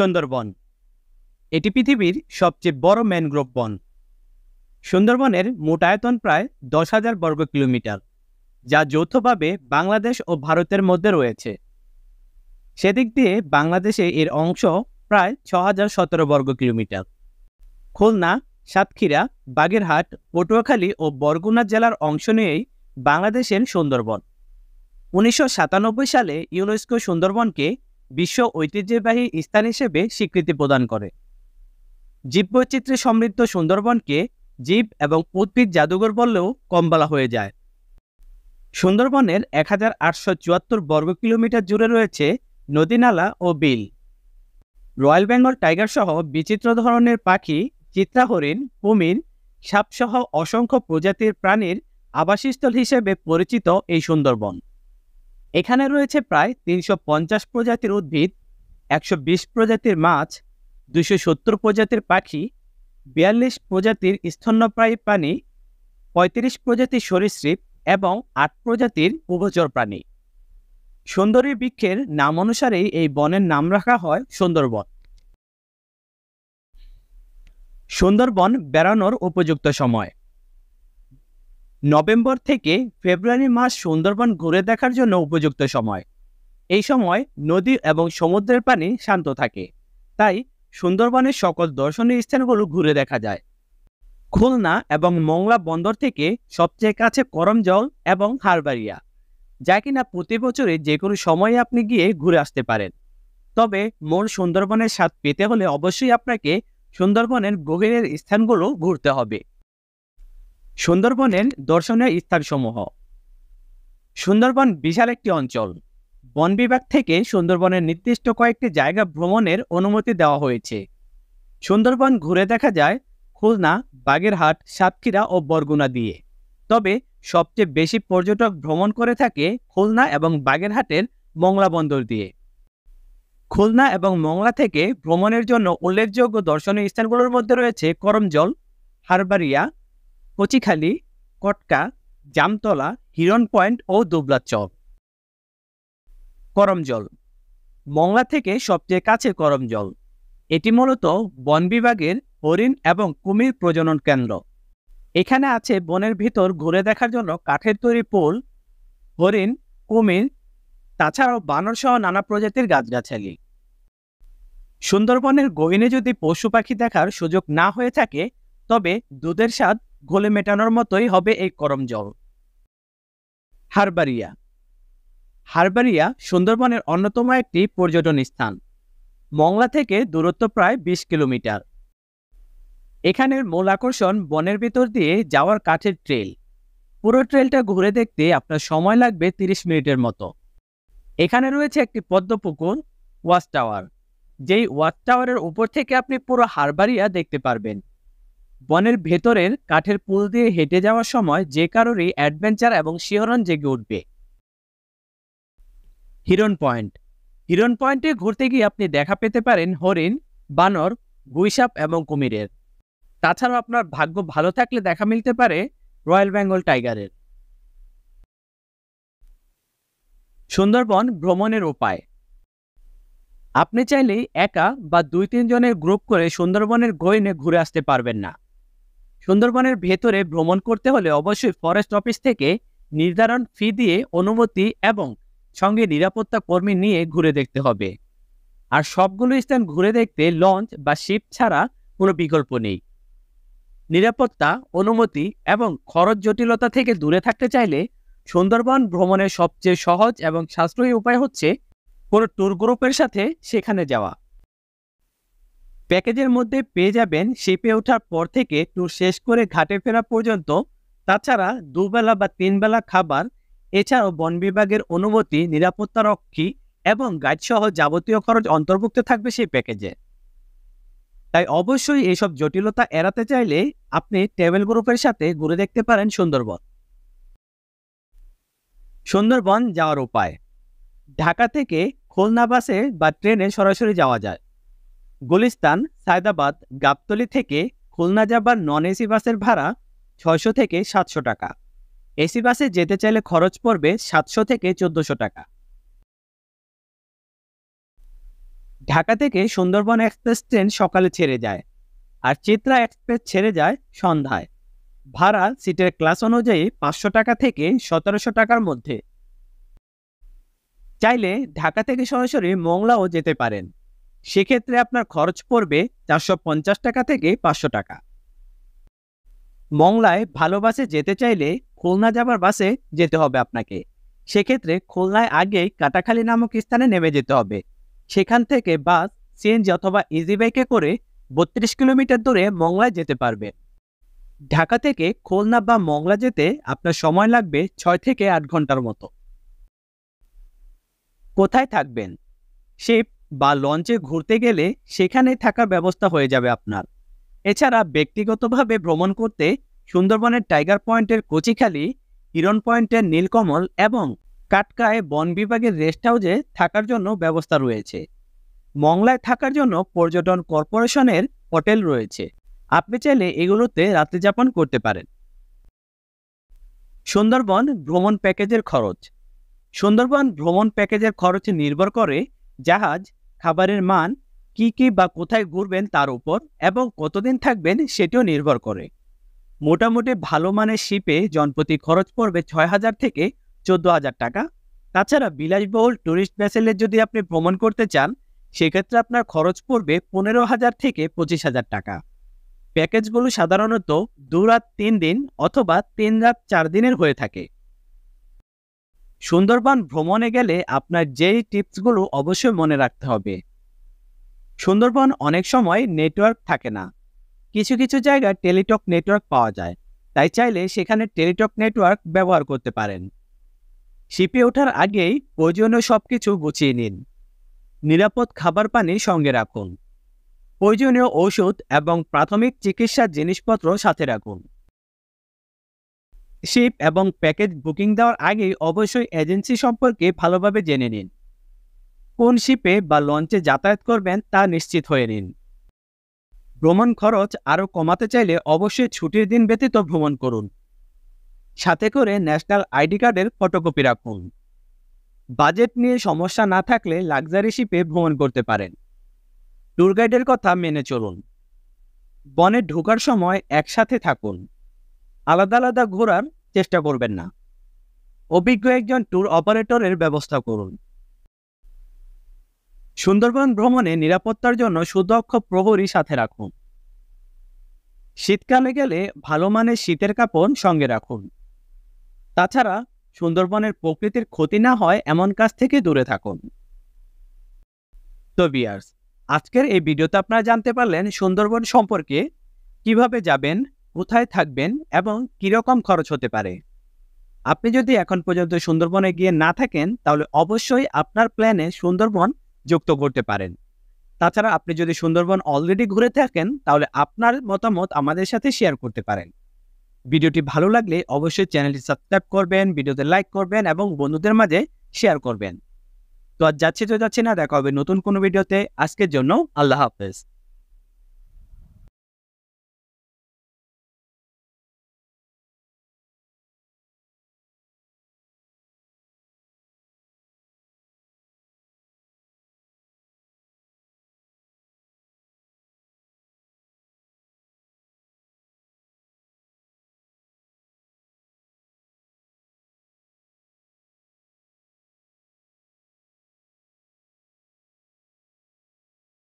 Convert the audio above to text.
সুন্দরবন। এটি পৃথিবীর সবচেয়ে বড় ম্যানগ্রোভ বন। সুন্দরবনের মোট আয়তন প্রায় দশ হাজার বর্গ কিলোমিটার, যা যৌথভাবে বাংলাদেশ ও ভারতের মধ্যে রয়েছে। সেদিক দিয়ে বাংলাদেশে এর অংশ প্রায় ছ হাজার সতেরো বর্গ কিলোমিটার। খুলনা, সাতক্ষীরা, বাগেরহাট, পটুয়াখালী ও বরগুনা জেলার অংশ নিয়েই বাংলাদেশের সুন্দরবন। উনিশশো সাতানব্বই সালে ইউনেস্কো সুন্দরবনকে বিশ্ব ঐতিহ্যবাহী স্থান হিসেবে স্বীকৃতি প্রদান করে। জীববৈচিত্র্যে সমৃদ্ধ সুন্দরবনকে জীব এবং উদ্ভিদ জাদুঘর বললেও কম বলা হয়ে যায়। সুন্দরবনের এক আটশো চুয়াত্তর বর্গ কিলোমিটার জুড়ে রয়েছে নদীনালা ও বিল। রয়্যাল বেঙ্গল টাইগার সহ বিচিত্র ধরনের পাখি চিত্রা হরিণ কুমির, সাপসহ অসংখ্য প্রজাতির প্রাণীর আবাসস্থল হিসেবে পরিচিত এই সুন্দরবন। এখানে রয়েছে প্রায় তিনশো পঞ্চাশ প্রজাতির উদ্ভিদ, একশো বিশ প্রজাতির মাছ দুশো সত্তর প্রজাতির পাখি, বিয়াল্লিশ প্রজাতির স্তন্যপ্রায়ী প্রাণী, পঁয়ত্রিশ প্রজাতির সরীসৃপ এবং আট প্রজাতির উভচর প্রাণী। সুন্দরী বৃক্ষের নাম অনুসারেই এই বনের নাম রাখা হয় সুন্দরবন। সুন্দরবন বেড়ানোর উপযুক্ত সময়। নভেম্বর থেকে ফেব্রুয়ারি মাস সুন্দরবন ঘুরে দেখার জন্য উপযুক্ত সময়। এই সময় নদী এবং সমুদ্রের পানি শান্ত থাকে। তাই সুন্দরবনের সকল দর্শনীয় স্থানগুলো ঘুরে দেখা যায়। খুলনা এবং মংলা বন্দর থেকে সবচেয়ে কাছে করমজল এবং হারবাড়িয়া যা কিনা প্রতি বছরে যে কোনো সময়ে আপনি গিয়ে ঘুরে আসতে পারেন। তবে মূল সুন্দরবনের স্বাদ পেতে হলে অবশ্যই আপনাকে সুন্দরবনের গভীরের স্থানগুলো ঘুরতে হবে। সুন্দরবনের দর্শনীয় স্থানসমূহ। সুন্দরবন বিশাল একটি অঞ্চল। বন বিভাগ থেকে সুন্দরবনের নির্দিষ্ট কয়েকটি জায়গা ভ্রমণের অনুমতি দেওয়া হয়েছে। সুন্দরবন ঘুরে দেখা যায় খুলনা, বাগেরহাট, সাতক্ষীরা ও বরগুনা দিয়ে। তবে সবচেয়ে বেশি পর্যটক ভ্রমণ করে থাকে খুলনা এবং বাগেরহাটের মংলা বন্দর দিয়ে। খুলনা এবং মংলা থেকে ভ্রমণের জন্য উল্লেখযোগ্য দর্শনীয় স্থানগুলোর মধ্যে রয়েছে করমজল হারবাড়িয়া কচিখালি, কটকা, জামতলা হিরন পয়েন্ট ও দুবলাচর করমজল মংলা থেকে সবচেয়ে কাছে করমজল এটি মূলত বন বিভাগের হরিণ এবং কুমির প্রজনন কেন্দ্র। এখানে আছে বনের ভিতর ঘুরে দেখার জন্য কাঠের তৈরি পোল, হরিণ, কুমির, তাছাড়াও বানর সহ নানা প্রজাতির গাছগাছালি। সুন্দরবনের গহিনে যদি পশু পাখি দেখার সুযোগ না হয়ে থাকে, তবে দুধের স্বাদ ঘোলে মেটানোর মতোই হবে এই করম জল। হারবারিয়া। হারবারিয়া সুন্দরবনের অন্যতম একটি পর্যটন স্থান। মংলা থেকে দূরত্ব প্রায় ২০ কিলোমিটার। এখানের মূল আকর্ষণ বনের ভিতর দিয়ে যাওয়ার কাঠের ট্রেল। পুরো ট্রেলটা ঘুরে দেখতে আপনার সময় লাগবে ৩০ মিনিটের মতো। এখানে রয়েছে একটি পদ্মপুকুর ওয়াচ টাওয়ার। যেই ওয়াচ টাওয়ারের উপর থেকে আপনি পুরো হারবারিয়া দেখতে পারবেন। বনের ভেতরের কাঠের পুল দিয়ে হেঁটে যাওয়ার সময় যে কারোরই অ্যাডভেঞ্চার এবং শিহরণ জেগে উঠবে। হিরন পয়েন্ট। হিরন পয়েন্টে ঘুরতে গিয়ে আপনি দেখা পেতে পারেন হরিণ, বানর, গুইসাপ এবং কুমিরের। তাছাড়াও আপনার ভাগ্য ভালো থাকলে দেখা মিলতে পারে রয়্যাল বেঙ্গল টাইগারের। সুন্দরবন ভ্রমণের উপায়। আপনি চাইলেই একা বা দুই তিনজনের গ্রুপ করে সুন্দরবনের গইনে ঘুরে আসতে পারবেন না। সুন্দরবনের ভেতরে ভ্রমণ করতে হলে অবশ্যই ফরেস্ট অফিস থেকে নির্ধারণ ফি দিয়ে অনুমতি এবং সঙ্গে নিরাপত্তা কর্মী নিয়ে ঘুরে দেখতে হবে। আর সবগুলো স্থান ঘুরে দেখতে লঞ্চ বা শিপ ছাড়া কোনো বিকল্প নেই। নিরাপত্তা, অনুমতি এবং খরচ জটিলতা থেকে দূরে থাকতে চাইলে সুন্দরবন ভ্রমণের সবচেয়ে সহজ এবং সাশ্রয়ী উপায় হচ্ছে কোনো ট্যুর গ্রুপের সাথে সেখানে যাওয়া। প্যাকেজের মধ্যে পেয়ে যাবেন শিপে ওঠার পর থেকে ট্যুর শেষ করে ঘাটে ফেরা পর্যন্ত। তাছাড়া দুবেলা বা তিনবেলা খাবার, এছাড়াও বন বিভাগের অনুমতি, নিরাপত্তা রক্ষী এবং গাইড সহ যাবতীয় খরচ অন্তর্ভুক্ত থাকবে সেই প্যাকেজে। তাই অবশ্যই এসব জটিলতা এড়াতে চাইলে আপনি টেবিল গ্রুপের সাথে ঘুরে দেখতে পারেন সুন্দরবন। সুন্দরবন যাওয়ার উপায়। ঢাকা থেকে খুলনা বাসে বা ট্রেনে সরাসরি যাওয়া যায়। গুলিস্তান, সায়দাবাদ, গাবতলি থেকে খুলনা যাবার নন এসি বাসের ভাড়া ছয়শো থেকে সাতশো টাকা। এসি বাসে যেতে চাইলে খরচ পড়বে সাতশো থেকে চোদ্দশো টাকা। ঢাকা থেকে সুন্দরবন এক্সপ্রেস ট্রেন সকালে ছেড়ে যায় আর চিত্রা এক্সপ্রেস ছেড়ে যায় সন্ধ্যায়। ভাড়া সিটের ক্লাস অনুযায়ী পাঁচশো টাকা থেকে সতেরোশো টাকার মধ্যে। চাইলে ঢাকা থেকে সরাসরি মোংলাও যেতে পারেন। সেক্ষেত্রে আপনার খরচ পড়বে চারশো পঞ্চাশ টাকা থেকে পাঁচশো টাকা। মংলায় ভালো বাসে যেতে চাইলে খুলনা যাবার বাসে যেতে হবে আপনাকে। সেক্ষেত্রে খুলনায় আগেই কাটাখালী নামক স্থানে নেমে যেতে হবে। সেখান থেকে বাস, সিএনজি অথবা ইজি বাইকে করে বত্রিশ কিলোমিটার দূরে মংলায় যেতে পারবে। ঢাকা থেকে খুলনা বা মংলা যেতে আপনার সময় লাগবে ছয় থেকে আট ঘণ্টার মতো। কোথায় থাকবেন? শিপ বা লঞ্চে ঘুরতে গেলে সেখানে থাকার ব্যবস্থা হয়ে যাবে আপনার। এছাড়া ব্যক্তিগতভাবে ভ্রমণ করতে সুন্দরবনের টাইগার পয়েন্টের কচিখালি হিরন পয়েন্টের নীলকমল এবং কাটকায় বন বিভাগের রেস্ট হাউসে থাকার জন্য ব্যবস্থা রয়েছে। মংলায় থাকার জন্য পর্যটন কর্পোরেশনের হোটেল রয়েছে। আপনি চাইলে এগুলোতে রাত্রিযাপন করতে পারেন। সুন্দরবন ভ্রমণ প্যাকেজের খরচ। সুন্দরবন ভ্রমণ প্যাকেজের খরচ নির্ভর করে জাহাজ খাবারের মান কি কি বা কোথায় ঘুরবেন তার উপর এবং কতদিন থাকবেন সেটিও নির্ভর করে। মোটামুটি ভালো মানের শিপে জনপ্রতি খরচ পড়বে ছয় হাজার থেকে চোদ্দ হাজার টাকা। তাছাড়া বিলাসবহুল ট্যুরিস্ট ভ্যাসেলের যদি আপনি ভ্রমণ করতে চান, সেক্ষেত্রে আপনার খরচ পড়বে পনেরো হাজার থেকে পঁচিশ হাজার টাকা। প্যাকেজগুলো সাধারণত দু রাত তিন দিন অথবা তিন রাত চার দিনের হয়ে থাকে। সুন্দরবন ভ্রমণে গেলে আপনার যেই টিপসগুলো অবশ্যই মনে রাখতে হবে। সুন্দরবন অনেক সময় নেটওয়ার্ক থাকে না। কিছু কিছু জায়গায় টেলিটক নেটওয়ার্ক পাওয়া যায়। তাই চাইলে সেখানে টেলিটক নেটওয়ার্ক ব্যবহার করতে পারেন। শিপে ওঠার আগেই প্রয়োজনীয় সব কিছু গুছিয়ে নিন। নিরাপদ খাবার পানি সঙ্গে রাখুন। প্রয়োজনীয় ওষুধ এবং প্রাথমিক চিকিৎসার জিনিসপত্র সাথে রাখুন। শিপ এবং প্যাকেজ বুকিং দেওয়ার আগে অবশ্যই এজেন্সি সম্পর্কে ভালোভাবে জেনে নিন। কোন শিপে বা লঞ্চে যাতায়াত করবেন তা নিশ্চিত হয়ে নিন। ভ্রমণ খরচ আরও কমাতে চাইলে অবশ্যই ছুটির দিন ব্যতীত ভ্রমণ করুন। সাথে করে ন্যাশনাল আইডি কার্ডের ফটোকপি রাখুন। বাজেট নিয়ে সমস্যা না থাকলে লাক্সারি শিপে ভ্রমণ করতে পারেন। ট্যুর গাইডের কথা মেনে চলুন। বনে ঢোকার সময় একসাথে থাকুন। আলাদা আলাদা ঘোরার চেষ্টা করবেন না। অভিজ্ঞ একজন ট্যুর অপারেটরের ব্যবস্থা করুন। সুন্দরবন ভ্রমণে নিরাপত্তার জন্য সুদক্ষ প্রহরী সাথে রাখুন। শীতকালে গেলে ভালো মানের শীতের কাপড় সঙ্গে রাখুন। তাছাড়া সুন্দরবনের প্রকৃতির ক্ষতি না হয় এমন কাজ থেকে দূরে থাকুন। তো বিয়ার্স আজকের এই ভিডিওতে আপনারা জানতে পারলেন সুন্দরবন সম্পর্কে কীভাবে যাবেন কোথায় থাকবেন এবং কীরকম খরচ হতে পারে? আপনি যদি এখন পর্যন্ত সুন্দরবনে গিয়ে না থাকেন, তাহলে অবশ্যই আপনার প্ল্যানে সুন্দরবন যুক্ত করতে পারেন। তাছাড়া আপনি যদি সুন্দরবন অলরেডি ঘুরে থাকেন, তাহলে আপনার মতামত আমাদের সাথে শেয়ার করতে পারেন। ভিডিওটি ভালো লাগলে অবশ্যই চ্যানেলটি সাবস্ক্রাইব করবেন, ভিডিওতে লাইক করবেন এবং বন্ধুদের মাঝে শেয়ার করবেন। তো আজ যাচ্ছি তো যাচ্ছি না, দেখা হবে নতুন কোনো ভিডিওতে আজকের জন্য আল্লাহ হাফেজ।